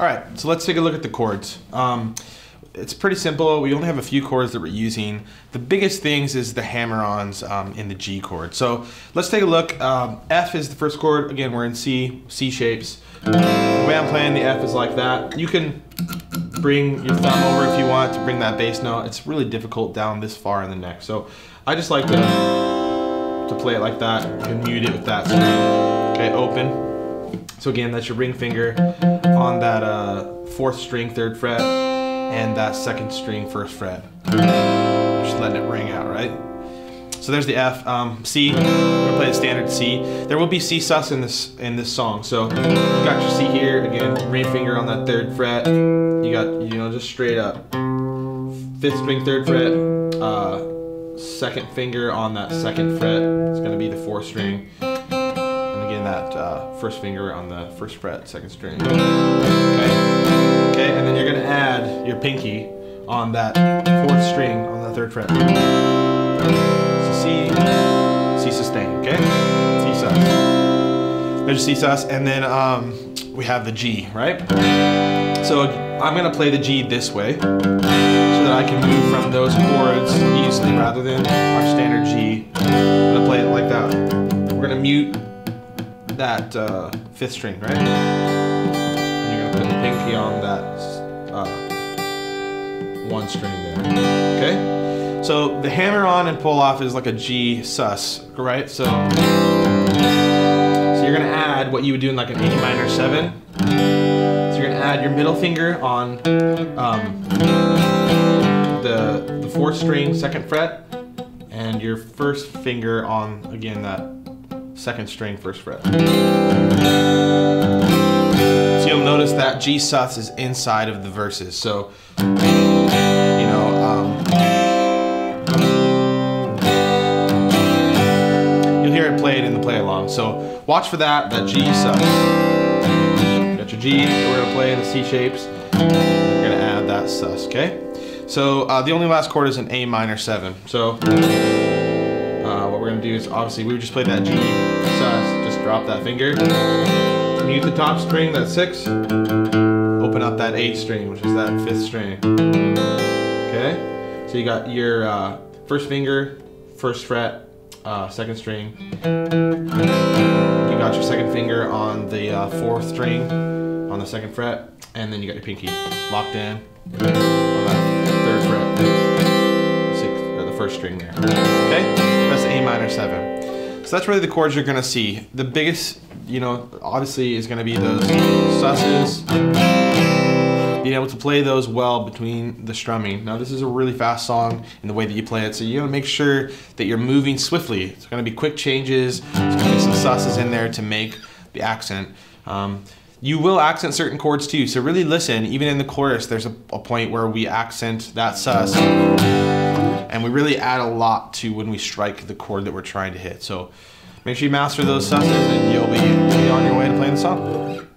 All right, so let's take a look at the chords. Um, it's pretty simple. We only have a few chords that we're using. The biggest things is the hammer-ons um, in the G chord. So let's take a look. Um, F is the first chord. Again, we're in C, C shapes. The way I'm playing the F is like that. You can bring your thumb over if you want to bring that bass note. It's really difficult down this far in the neck. So I just like to, to play it like that and mute it with that string. Okay, open. So again, that's your ring finger on that uh, fourth string, third fret, and that second string, first fret. Just letting it ring out, right? So there's the F. Um, C, we're gonna play the standard C. There will be C sus in this in this song. So you got your C here, again, ring finger on that third fret. You got, you know, just straight up. Fifth string, third fret. Uh, second finger on that second fret. It's gonna be the fourth string that uh, first finger on the first fret, second string. Okay. Okay, and then you're gonna add your pinky on that fourth string on the third fret. So C, C sustain, okay? C sus. There's C sus, and then um, we have the G, right? So I'm gonna play the G this way, so that I can move from those chords easily rather than our standard G. I'm gonna play it like that. We're gonna mute that uh, fifth string, right? And you're gonna put the pinky on that uh, one string there. Okay? So the hammer on and pull off is like a G sus, right? So, so you're gonna add what you would do in like an A minor seven. So you're gonna add your middle finger on um, the, the fourth string, second fret, and your first finger on, again, that second string, first fret. So you'll notice that G sus is inside of the verses. So, you know, um, you'll hear it played in the play along. So watch for that, that G sus. Got your G, we're gonna play in the C shapes. We're gonna add that sus, okay? So uh, the only last chord is an A minor seven. So what we're gonna do is obviously we just played that G sus, just drop that finger, mute the top string, that six, open up that A string, which is that fifth string. Okay, so you got your uh, first finger, first fret, uh, second string. You got your second finger on the uh, fourth string on the second fret, and then you got your pinky locked in on that third fret, sixth, uh, the first string there. Okay. Minor 7. So that's really the chords you're going to see. The biggest, you know, obviously is going to be those susses, being able to play those well between the strumming. Now this is a really fast song in the way that you play it, so you gotta make sure that you're moving swiftly. It's gonna be quick changes, there's gonna be some susses in there to make the accent. Um, you will accent certain chords too, so really listen, even in the chorus, there's a, a point where we accent that sus and we really add a lot to when we strike the chord that we're trying to hit. So make sure you master those susses and you'll be, you'll be on your way to playing the song.